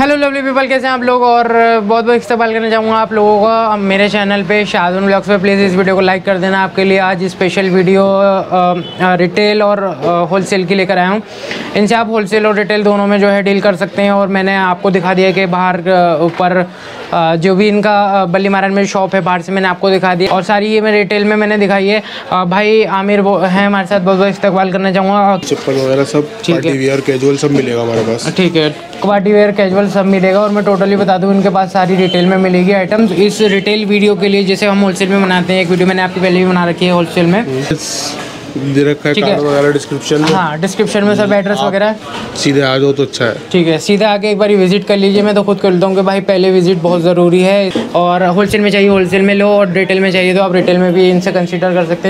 Hello lovely people कैसे हैं आप लोग? और बहुत बहुत इस्तेमाल करना चाहूँगा आप लोगों का। मेरे चैनल पे शाहजन ब्लॉग्स पे प्लीज़ इस वीडियो को लाइक कर देना। आपके लिए आज स्पेशल वीडियो रिटेल और होलसेल की लेकर आया हूँ। इनसे आप होलसेल और रिटेल दोनों में जो है डील कर सकते हैं। और मैंने आपको दिखा दिया कि बाहर ऊपर जो भी इनका बल्ली महाराज में शॉप है बाहर से मैंने आपको दिखा दिया। और सारी ये मैं रिटेल में मैंने दिखाई है। भाई आमिर वो है हमारे साथ बहुत बहुत इस्तेमाल करना चाहूँगा चप्पल वगैरह सब कैजुअल सब मिलेगा हमारे पास। ठीक है। पार्टी वेयर कैजुअल सब मिलेगा और मैं टोटली बता दूँ इनके पास सारी रिटेल में मिलेगी आइटम्स इस रिटेल वीडियो के लिए जैसे हम होलसेल में बनाते हैं एक वीडियो मैंने आपकी पहले भी बना रखी है होलसेल में। दे रखा है कार्ड वगैरह डिस्क्रिप्शन में। हाँ डिस्क्रिप्शन में सब एड्रेस वगैरह। सीधे आ जाओ तो अच्छा है। ठीक है सीधे आके एक बार विज़िट कर लीजिए मैं तो खुद करता हूँ कि भाई पहले विज़िट बहुत ज़रूरी है। और होलसेल में चाहिए होलसेल में लो और रिटेल में चाहिए तो आप रिटेल में भी इनसे कंसिडर कर सकते हैं।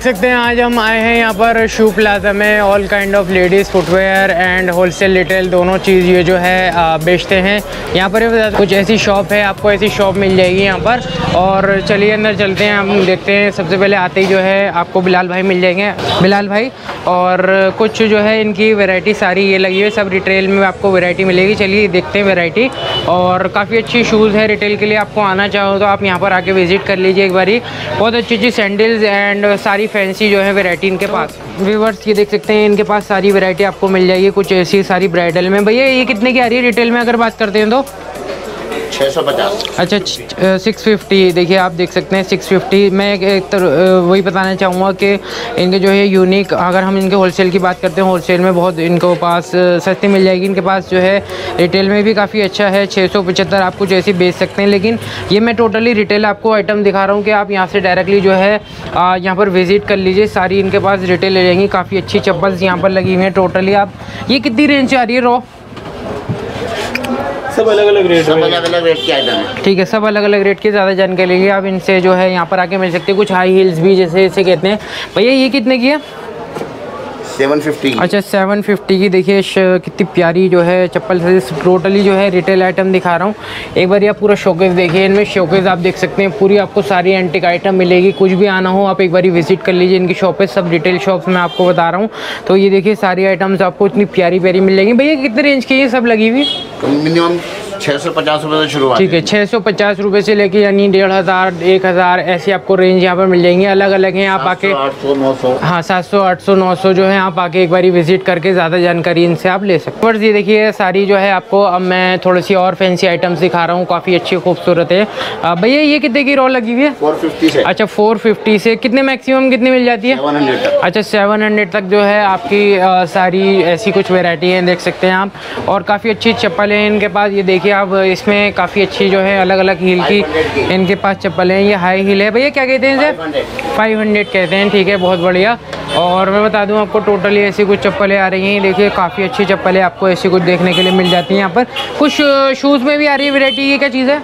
देख सकते हैं, आज हम आए हैं यहाँ पर शू प्लाजा में all kind of ladies footwear and wholesale retail दोनों चीज़ ये जो है बेचते हैं। यहाँ पर कुछ ऐसी शॉप है, आपको ऐसी शॉप मिल जाएगी यहाँ पर। और चलिए अंदर चलते हैं, हम देखते हैं, सबसे पहले आते ही जो है, आपको बिलाल भाई मिल जाएँगे। बिलाल भाई, और कुछ जो है, इनकी वैरायटी सारी ये लगी हुई सब रिटेल में आपको वैरायटी मिलेगी। चलिए देखते हैं वैरायटी और काफ़ी अच्छी शूज़ है रिटेल के लिए, आपको आना चाहो तो आप यहाँ पर आके विज़िट कर लीजिए एक बारी। बहुत अच्छी अच्छी सैंडल्स एंड सारी फैंसी जो है वेराइटी इनके पास। व्यूवर्स ये देख सकते हैं, इनके पास सारी वेरायटी आपको मिल जाएगी, कुछ ऐसी सारी ब्राइडल में। भैया, ये कितने की आ रही है रिटेल में, अगर बात करते हैं तो? छः सौ पचास। अच्छा सिक्स फिफ्टी देखिए आप देख सकते हैं सिक्स फिफ्टी मैं एक, एक तर, वही बताना चाहूँगा कि इनके जो है यूनिक अगर हम इनके होलसेल की बात करते हैं होलसेल में बहुत इनको पास सस्ती मिल जाएगी। इनके पास जो है रिटेल में भी काफ़ी अच्छा है छः सौ पचहत्तर आप कुछ ऐसी बेच सकते हैं। लेकिन ये मैं टोटली रिटेल आपको आइटम दिखा रहा हूँ कि आप यहाँ से डायरेक्टली जो है यहाँ पर विज़िट कर लीजिए। सारी इनके पास रिटेल ले जाएँगी। काफ़ी अच्छी चप्पल्स यहाँ पर लगी हुई हैं टोटली आप ये कितनी रेंज आ रही है रॉ सब अलग अलग रेट सब अलग अलग रेट की आइटम है। ठीक है सब अलग अलग रेट की ज़्यादा जानकारी लिए आप इनसे जो है यहाँ पर आके मिल सकते हैं। कुछ हाई हील्स भी जैसे इसे कहते हैं। भैया ये कितने की है? Seven fifty. अच्छा सेवन फिफ्टी की देखिए कितनी प्यारी जो है चप्पल टोटली जो है रिटेल आइटम दिखा रहा हूँ। एक बार आप पूरा शोकेस देखिए इनमें शोकेस आप देख सकते हैं। पूरी आपको सारी एंटिक आइटम मिलेगी। कुछ भी आना हो आप एक बार विज़िट कर लीजिए इनकी शॉप सब रिटेल शॉप्स में आपको बता रहा हूँ। तो ये देखिए सारी आइटम्स आपको इतनी प्यारी प्यारी मिल जाएँगी। भैया कितने रेंज की ये सब लगी हुई? मिनिमम छः सौ पचास रुपये से शुरुआत ठीक है छः सौ पचास रुपये से लेके यानी डेढ़ हज़ार एक हज़ार ऐसी आपको रेंज यहाँ पर मिल जाएँगी। अलग अलग हैं आप आके आठ सौ नौ सौ। हाँ सात सौ आठ सौ नौ सौ जो है आप आके एक बार विज़िट करके ज़्यादा जानकारी इनसे आप ले सकते हैं। ये देखिए सारी जो है आपको अब मैं थोड़ी सी और फैंसी आइटम्स दिखा रहा हूँ काफ़ी अच्छी खूबसूरत है। भैया ये कितने की रोल लगी हुई है? फोर फिफ्टी से। अच्छा फोर फिफ्टी से। कितने मैक्सिमम कितनी मिल जाती है? अच्छा सेवन हंड्रेड तक जो है आपकी सारी ऐसी कुछ वेराइटी है देख सकते हैं आप। और काफ़ी अच्छी चप्पल है इनके पास। ये देखिए आप इसमें काफ़ी अच्छी जो है अलग अलग हील की इनके पास चप्पल हैं, ये हाई हील है। भैया, क्या कहते हैं इसे 500 फाइव हंड्रेड कहते हैं, ठीक है, बहुत बढ़िया। और मैं बता दूँ आपको टोटली ऐसी कुछ चप्पलें आ रही हैं। देखिए, काफ़ी अच्छी चप्पलें आपको ऐसी कुछ देखने के लिए मिल जाती हैं यहाँ पर। कुछ शूज़ में भी आ रही है वेराइटी ये क्या चीज़ है?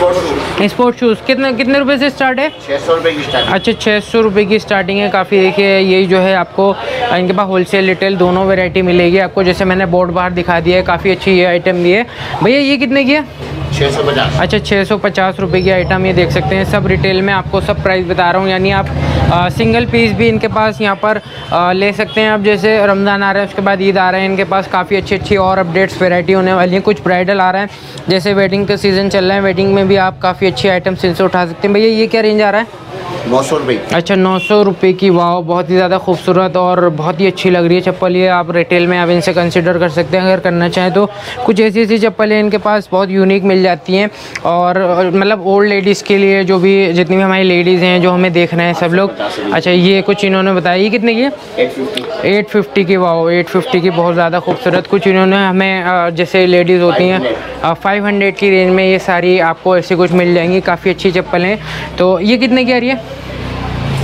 स्पोर्ट शूज़ कितने कितने रुपए से स्टार्ट है? छः सौ रुपये की स्टार्ट अच्छा छः सौ रुपये की स्टार्टिंग है काफ़ी देखिए यही जो है आपको इनके पास होलसेल रिटेल दोनों वेरायटी मिलेगी। आपको जैसे मैंने बोर्ड बाहर दिखा दिया है काफ़ी अच्छी ये आइटम दी है। भैया ये कितने की है? छः सौ पचास। अच्छा छः सौ पचास रुपये की आइटम ये देख सकते हैं। सब रिटेल में आपको सब प्राइस बता रहा हूँ। यानी आप आ, सिंगल पीस भी इनके पास यहाँ पर आ, ले सकते हैं। आप जैसे रमज़ान आ रहा है उसके बाद ईद आ रहा है। इनके पास काफ़ी अच्छी अच्छी और अपडेट्स वेराइटी होने वाली हैं। कुछ ब्राइडल आ रहे हैं। जैसे वेडिंग का सीज़न चल रहा है वेडिंग में भी आप काफ़ी अच्छी आइटम्स इनसे उठा सकते हैं। भैया ये क्या रेंज आ रहा है? नौ सौ रुपये अच्छा नौ सौ रुपये की वाह बहुत ही ज़्यादा खूबसूरत और बहुत ही अच्छी लग रही है चप्पल ये। आप रिटेल में आप इनसे कंसिडर कर सकते हैं अगर करना चाहें तो। कुछ ऐसी ऐसी चप्पलें इनके पास बहुत यूनिक मिल जाती हैं। और मतलब ओल्ड लेडीज़ के लिए जो भी जितनी भी हमारी लेडीज़ हैं जो हमें देख रहे हैं सब लोग। अच्छा ये कुछ इन्होंने बताया ये कितने की है? Eight fifty. की वाह एट फिफ्टी की बहुत ज़्यादा खूबसूरत। कुछ इन्होंने हमें जैसे लेडीज़ होती हैं फाइव हंड्रेड की रेंज में ये सारी आपको ऐसी कुछ मिल जाएँगी, काफ़ी अच्छी चप्पल। हैं तो ये कितने की आ रही है?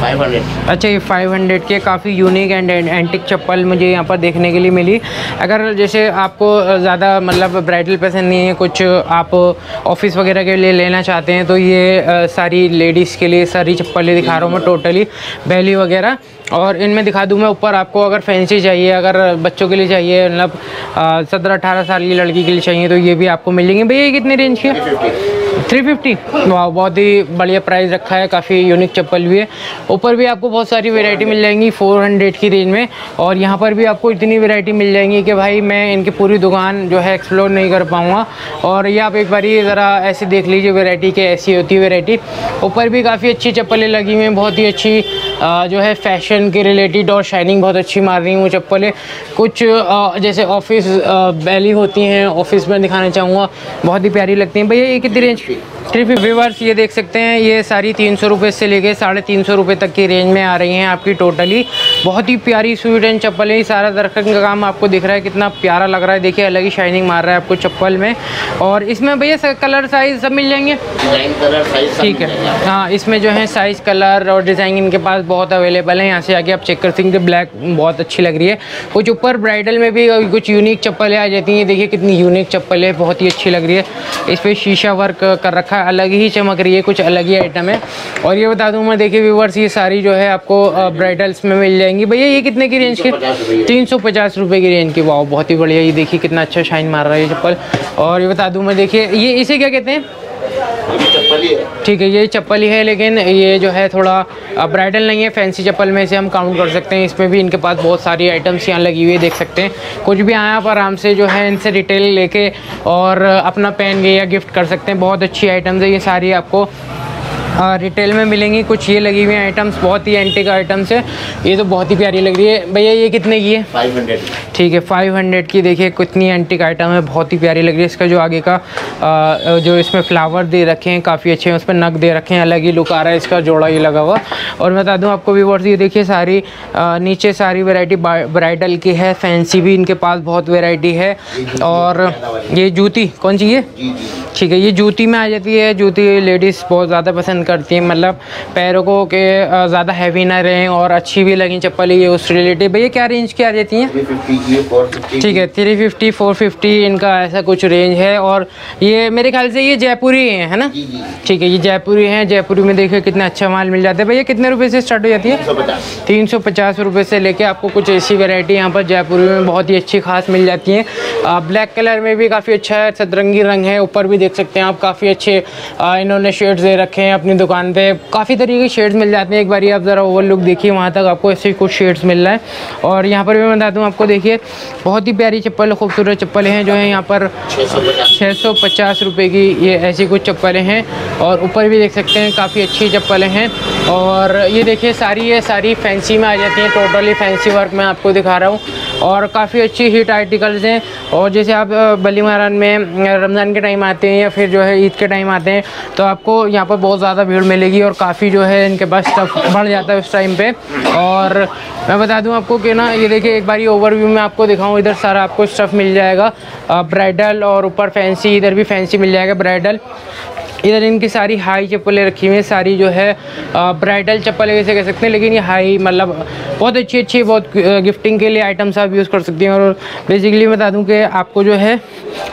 फाइव हंड्रेड अच्छा ये 500 के काफ़ी यूनिक एंड एंटिक चप्पल मुझे यहाँ पर देखने के लिए मिली। अगर जैसे आपको ज़्यादा मतलब ब्राइडल पसंद नहीं है कुछ आप ऑफ़िस वगैरह के लिए लेना चाहते हैं तो ये सारी लेडीज़ के लिए सारी चप्पलें दिखा रहा हूँ मैं टोटली बैली वगैरह। और इनमें दिखा दूँ मैं ऊपर आपको अगर फैंसी चाहिए अगर बच्चों के लिए चाहिए मतलब सत्रह अठारह साल की लड़की के लिए चाहिए तो ये भी आपको मिल जाएँगे। भैया ये कितने रेंज के थ्री फिफ्टी वाह, बहुत ही बढ़िया प्राइस रखा है, काफ़ी यूनिक चप्पल भी है। ऊपर भी आपको बहुत सारी वैरायटी मिल जाएँगी फोर हंड्रेड की रेंज में। और यहाँ पर भी आपको इतनी वैरायटी मिल जाएँगी कि भाई मैं इनकी पूरी दुकान जो है एक्सप्लोर नहीं कर पाऊँगा। और ये आप एक बार ये ज़रा ऐसे देख लीजिए वैरायटी के, ऐसी होती है वैरायटी ऊपर भी काफ़ी अच्छी चप्पलें लगी हुई हैं, बहुत ही अच्छी जो है फ़ैशन के रिलेटेड और शाइनिंग बहुत अच्छी मार रही हैं चप्पलें। कुछ जैसे ऑफ़िस बैली होती हैं ऑफ़िस में दिखाना चाहूँगा, बहुत ही प्यारी लगती हैं। भैया, ये कितनी रेंज थ्री फिफ्टी वर्स ये देख सकते हैं ये सारी तीन सौ रुपये से लेके साढ़े तीन सौ रुपये तक की रेंज में आ रही हैं आपकी टोटली बहुत ही प्यारी स्वीट एंड चप्पल है सारा दरख्त का काम आपको दिख रहा है कितना प्यारा लग रहा है। देखिए अलग ही शाइनिंग मार रहा है आपको चप्पल में। और इसमें भैया कलर साइज़ सब मिल जाएँगे? ठीक है। हाँ इसमें जो है साइज़ कलर और डिज़ाइन इनके पास बहुत अवेलेबल है। यहाँ से आके आप चेक कर सकते ब्लैक बहुत अच्छी लग रही है। कुछ ऊपर ब्राइडल में भी कुछ यूनिक चप्पलें आ जाती हैं। देखिए कितनी यूनिक चप्पल है बहुत ही अच्छी लग रही है। इस पर शीशा वर्क कर रखा है अलग ही चमक रही है कुछ अलग ही आइटम है। और ये बता दूँ मैं देखिए व्यूवर्स ये सारी जो है आपको ब्राइडल्स में मिल जाएँगी। भैया ये कितने की रेंज की? तीन सौ पचास रुपये की। रेंज की वाह बहुत ही बढ़िया। ये देखिए कितना अच्छा शाइन मार रहा है ये चप्पल। और ये बता दूँ मैं देखिए ये इसे क्या कहते है? ठीक है, ये चप्पल ही है, लेकिन ये जो है थोड़ा ब्राइडल नहीं है फैंसी चप्पल में से हम काउंट कर सकते हैं। इसमें भी इनके पास बहुत सारी आइटम्स यहाँ लगी हुई है, देख सकते हैं। कुछ भी आप आराम से जो है इनसे डिटेल लेके और अपना पहन के या गिफ्ट कर सकते हैं। बहुत अच्छी आइटम्स है, ये सारी आपको रिटेल में मिलेंगी कुछ ये लगी हुई आइटम्स बहुत ही एंटिक आइटम्स है। ये तो बहुत ही प्यारी लग रही है। भैया ये कितने की है? फाइव हंड्रेड ठीक है 500 की देखिए कितनी एंटिक आइटम है बहुत ही प्यारी लग रही है। इसका जो आगे का आ, जो इसमें फ्लावर दे रखे हैं काफ़ी अच्छे हैं उस पर नग दे रखे हैं अलग ही लुक आ रहा है इसका जोड़ा ये लगा हुआ। और मैं बता दूँ आपको भी वर्ष ये देखिए सारी आ, नीचे सारी वैरायटी ब्राइडल की है फैंसी भी इनके पास बहुत वेराइटी है। और ये जूती कौन सी है जी ठीक है ये जूती में आ जाती है जूती लेडीज़ बहुत ज़्यादा पसंद करती हैं। मतलब पैरों को के ज़्यादा हैवी ना रहें और अच्छी भी लगें चप्पल ये उस रिलेटेड भैया क्या रेंज की आ जाती हैं? ठीक है थ्री फिफ्टी फोर फिफ्टी इनका ऐसा कुछ रेंज है। और ये मेरे ख्याल से ये जयपुरी हैं है ना? ठीक है ये जयपुरी हैं। जयपुरी में देखिए कितना अच्छा माल मिल जाता है। भैया कितने रुपए से स्टार्ट हो जाती है? तीन सौ पचास। रुपये से लेके आपको कुछ ऐसी वेराइटी यहाँ पर जयपुरी में बहुत ही अच्छी खास मिल जाती हैं। ब्लैक कलर में भी काफ़ी अच्छा है सतरंगी रंग है। ऊपर भी देख सकते हैं आप काफ़ी अच्छे इन्होंने शेड्स दे रखे हैं अपनी दुकान पे काफ़ी तरीके के शेड्स मिल जाते हैं। एक बार आप ज़रा ओवर लुक देखिए, वहाँ तक आपको ऐसे कुछ शेड्स मिल रहा है। और यहाँ पर भी मैं बता दूँ आपको देखिए, बहुत ही प्यारी चप्पल, खूबसूरत चप्पलें हैं जो है यहाँ पर। छः सौ पचास रुपये की ये ऐसी कुछ चप्पलें हैं। और ऊपर भी देख सकते हैं, काफ़ी अच्छी चप्पलें हैं। और ये देखिए, सारी ये सारी फैंसी में आ जाती हैं। टोटली फैंसी वर्क मैं आपको दिखा रहा हूँ। और काफ़ी अच्छी हिट आर्टिकल्स हैं। और जैसे आप बली महारान में रमज़ान के टाइम आते हैं या फिर जो है ईद के टाइम आते हैं तो आपको यहाँ पर बहुत ज़्यादा भीड़ मिलेगी और काफ़ी जो है इनके पास स्टफ़ बढ़ जाता है उस टाइम पर और मैं बता दूँ आपको कि ना, ये देखिए, एक बार ओवरव्यू में आपको दिखाऊँ, इधर सारा आपको स्टफ़ मिल जाएगा। ब्राइडल और ऊपर फैंसी इधर भी फैंसी मिल जाएगा ब्राइडल इधर इनकी सारी हाई चप्पलें रखी हुई हैं, सारी जो है ब्राइडल चप्पलें वैसे कह सकते हैं, लेकिन ये हाई मतलब बहुत अच्छी अच्छी, बहुत गिफ्टिंग के लिए आइटम्स आप यूज़ कर सकते हैं। और बेसिकली बता दूँ कि आपको जो है,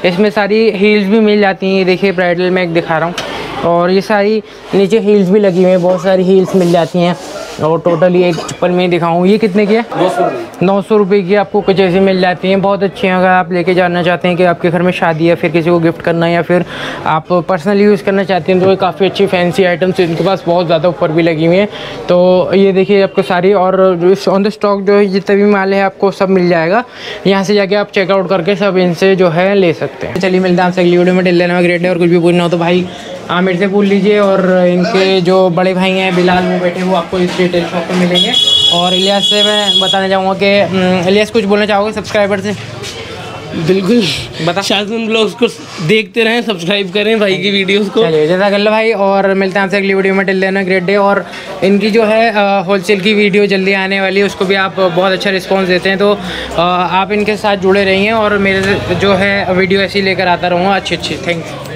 इसमें सारी हील्स भी मिल जाती हैं। देखिए ब्राइडल में एक दिखा रहा हूँ। और ये सारी नीचे हील्स भी लगी हुई हैं, बहुत सारी हील्स मिल जाती हैं। और टोटली एक चप्पल में ही दिखाऊँ। ये कितने की है? नौ सौ रुपये की आपको कुछ ऐसी मिल जाती हैं। बहुत अच्छी हैं। अगर आप लेके जाना चाहते हैं कि आपके घर में शादी या फिर किसी को गिफ्ट करना है या फिर आप पर्सनली यूज़ करना चाहते हैं तो ये काफ़ी अच्छी फैंसी आइटम्स इनके पास बहुत ज़्यादा ऊपर भी लगी हुई हैं। तो ये देखिए आपको सारी और ऑन द स्टॉक जो है जितने भी माल है आपको सब मिल जाएगा। यहाँ से जाके आप चेकआउट करके सब इनसे जो है ले सकते हैं। चलिए मिलते हैं आपसे अगली वीडियो में। टेल लेना ग्रेट है और कुछ भी पूछना हो तो भाई आमिर से पूछ लीजिए और इनके जो बड़े भाई हैं बिलाल वो बैठे वो आपको इस रिटेल शॉप पर मिलेंगे। और इलियास से मैं बताना चाहूँगा कि हम्म, इलियास कुछ बोलना चाहोगे सब्सक्राइबर से? बिल्कुल। बता। शासन ब्लॉग्स को देखते रहें सब्सक्राइब करें भाई की वीडियोस को। चलिए जैसा कर लो भाई और मिलते हैं आपसे अगली वीडियो में। टिल लेना ग्रेट डे और इनकी जो है होलसेल की वीडियो जल्दी आने वाली है उसको भी आप बहुत अच्छा रिस्पांस देते हैं। तो आप इनके साथ जुड़े रहिए और मेरे जो है वीडियो ऐसी लेकर आता रहूँगा। अच्छी अच्छी। Thank you